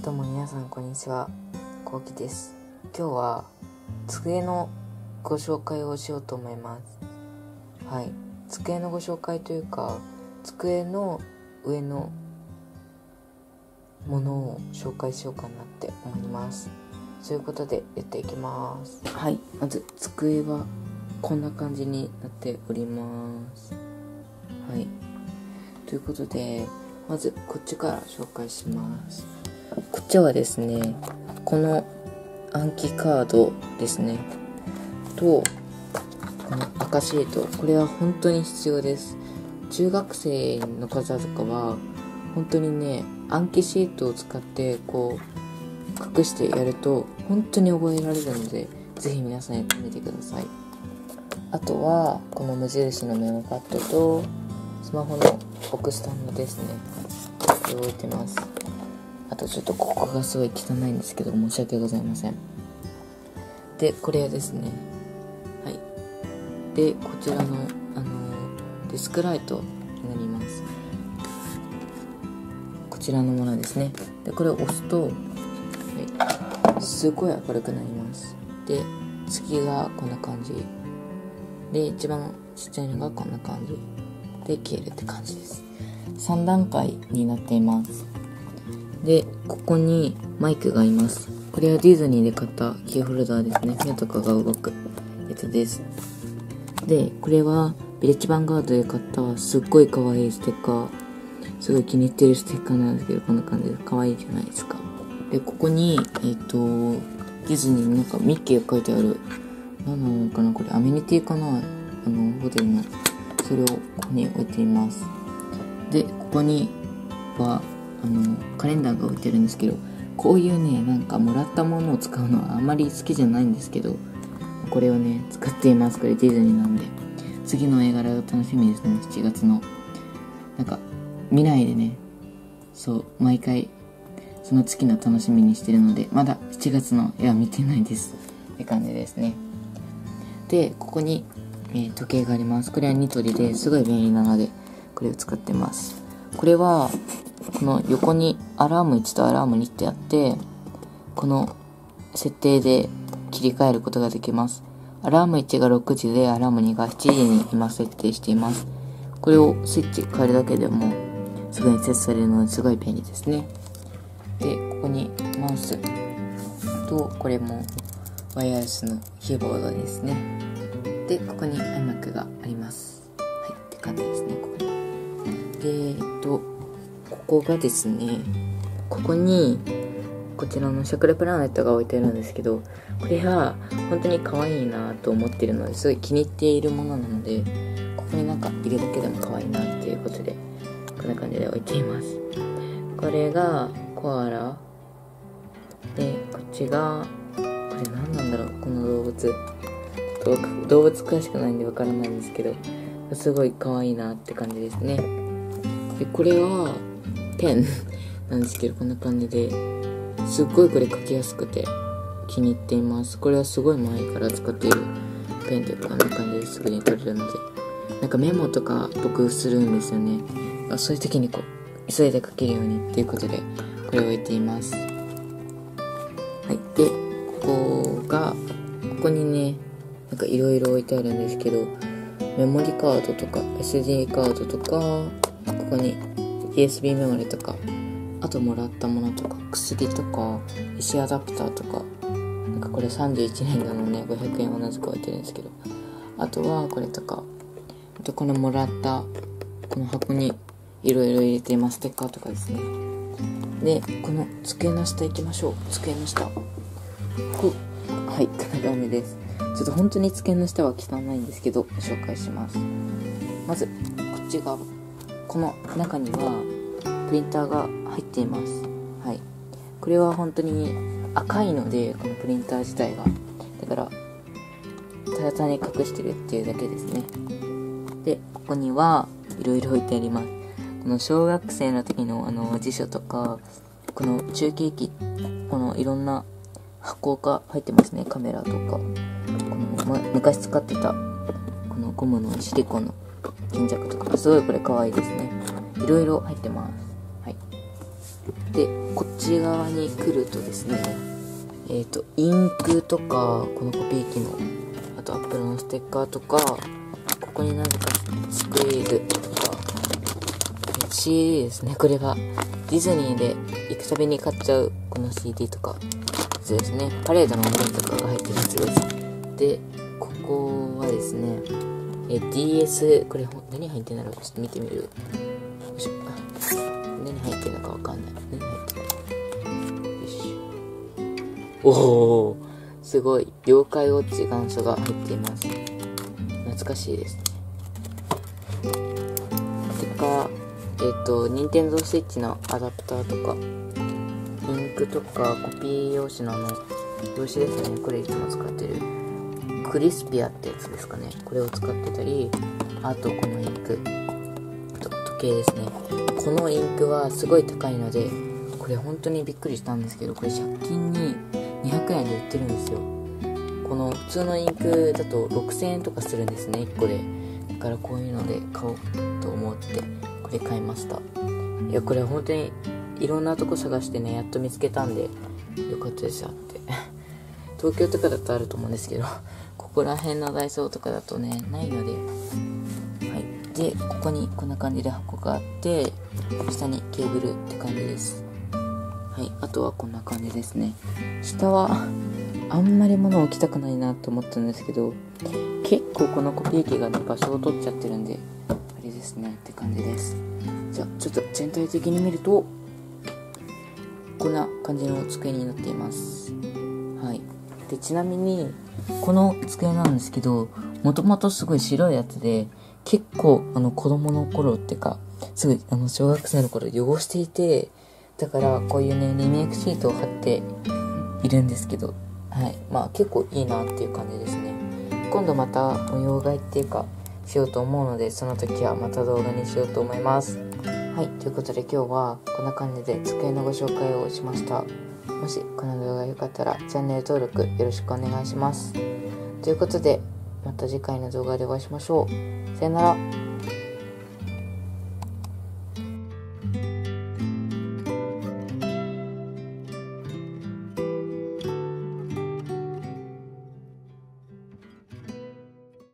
どうも皆さんこんにちは、こうきです。今日は机のご紹介をしようと思います。はい、机のご紹介というか、机の上のものを紹介しようかなって思います。そういうことでやっていきます。はい、まず机はこんな感じになっております。はい、ということで、まずこっちから紹介します。こっちはですね、この暗記カードですね、と、この赤シート、これは本当に必要です。中学生の方とかは、本当にね、暗記シートを使って、こう、隠してやると、本当に覚えられるので、ぜひ皆さんやってみてください。あとは、この無印のメモパッドと、スマホの置くスタンドですね。これを置いてます。あとちょっとここがすごい汚いんですけど申し訳ございません。でこれですねはい。でこちらのあのデスクライトになります。こちらのものですね。でこれを押すと、はい、すごい明るくなります。で次がこんな感じ。で一番ちっちゃいのがこんな感じ。で消えるって感じです。3段階になっています。で、ここにマイクがいます。これはディズニーで買ったキーホルダーですね。目とかが動くやつです。で、これはビレッジヴァンガードで買ったすっごい可愛いステッカー。すごい気に入ってるステッカーなんですけど、こんな感じで可愛いじゃないですか。で、ここに、えっ、と、ディズニーのなんかミッキーが書いてある、何なのかなこれアメニティかなあの、ホテルの。それをここに置いています。で、ここには、あのカレンダーが置いてるんですけどこういうねなんかもらったものを使うのはあまり好きじゃないんですけどこれをね使っています。これディズニーなんで。次の絵柄が楽しみですね。7月の。なんか未来でねそう毎回その月の楽しみにしてるのでまだ7月の絵は見てないです。って感じですね。でここに、えー時計があります。これはニトリですごい便利なのでこれを使ってます。これはこの横にアラーム1とアラーム2ってあって、この設定で切り替えることができます。アラーム1が6時で、アラーム2が7時に今設定しています。これをスイッチ変えるだけでもすぐに設置されるのですごい便利ですね。で、ここにマウスと、これもワイヤレスのキーボードですね。で、ここに iMac があります。はい、って感じですね、ここがですね、ここに、こちらのシャクレプラネットが置いてあるんですけど、これは本当に可愛いなと思ってるのですごい気に入っているものなので、ここになんか入れるだけでも可愛いなっていうことで、こんな感じで置いています。これがコアラ。で、こっちが、これ何なんだろう、この動物。動動物詳しくないんでわからないんですけど、すごい可愛いなって感じですね。でこれはペンなんですけどこんな感じですっごいこれ書きやすくて気に入っています。これはすごい前から使っているペンでこんな感じですぐに取れるのでなんかメモとか僕するんですよね。そういう時にこう急いで書けるようにっていうことでこれを置いています。はい。でここがここにねなんかいろいろ置いてあるんですけどメモリカードとか SD カードとかここに USB メモリとかあともらったものとか薬とか石アダプターとかなんかこれ31年なのね500円同じく置いてるんですけど。あとはこれとかあとこのもらったこの箱にいろいろ入れていますステッカーとかですね。でこの机の下行きましょう。机の下。こはいこんな感じです。ちょっと本当に机の下は汚いんですけど紹介します。まずこっち側。この中にはプリンターが入っています。はい。これは本当に赤いのでこのプリンター自体が。だからただ単に隠してるっていうだけですね。でここにはいろいろ置いてあります。この小学生の時のあの辞書とかこの中継機このいろんな箱が入ってますね。カメラとか。この、ま、昔使ってたこのゴムのシリコンの。巾着とかすごいこれ可愛いですね。いろいろ入ってます。はい。でこっち側に来るとですねえっ、ー、とインクとかこのコピー機のあとアップルのステッカーとかここになぜかスクイーズとか CD ですねこれは。ディズニーで行くたびに買っちゃうこの CD とかそうですね。パレードの音楽とかが入ってるやつです。でここはですねえ DS これ何入ってんだろう？ちょっと見てみる。よいしょ。何入ってんのかわかんない。何入ってんのよいしょ。おおすごい。妖怪ウォッチ元祖が入っています。懐かしいですね。てかえっ、ー、と任天堂スイッチのアダプターとかインクとかコピー用紙のあの用紙ですね。これいつも使ってる。クリスピアってやつですかね。これを使ってたりあとこのインク。時計ですね。このインクはすごい高いのでこれ本当にびっくりしたんですけどこれ100均に200円で売ってるんですよ。この普通のインクだと6000円とかするんですね。1個で。だからこういうので買おうと思ってこれ買いました。いやこれ本当にいろんなとこ探してねやっと見つけたんでよかったです。東京とかだとあると思うんですけど ここら辺のダイソーとかだとねないので。はい。でここにこんな感じで箱があって下にケーブルって感じです。はい。あとはこんな感じですね。下はあんまり物置きたくないなと思ったんですけど結構このコピー機がね場所を取っちゃってるんであれですね。って感じです。じゃあちょっと全体的に見るとこんな感じの机になっています。でちなみにこの机なんですけどもともとすごい白いやつで結構あの子供の頃っていうかすぐあの小学生の頃汚していてだからこういうねリメイクシートを貼っているんですけどはい。まあ結構いいなっていう感じですね。今度また模様替えっていうかしようと思うのでその時はまた動画にしようと思います。はい。ということで今日はこんな感じで机のご紹介をしました。もしこの動画が良かったらチャンネル登録よろしくお願いします。ということで、また次回の動画でお会いしましょう。さよなら。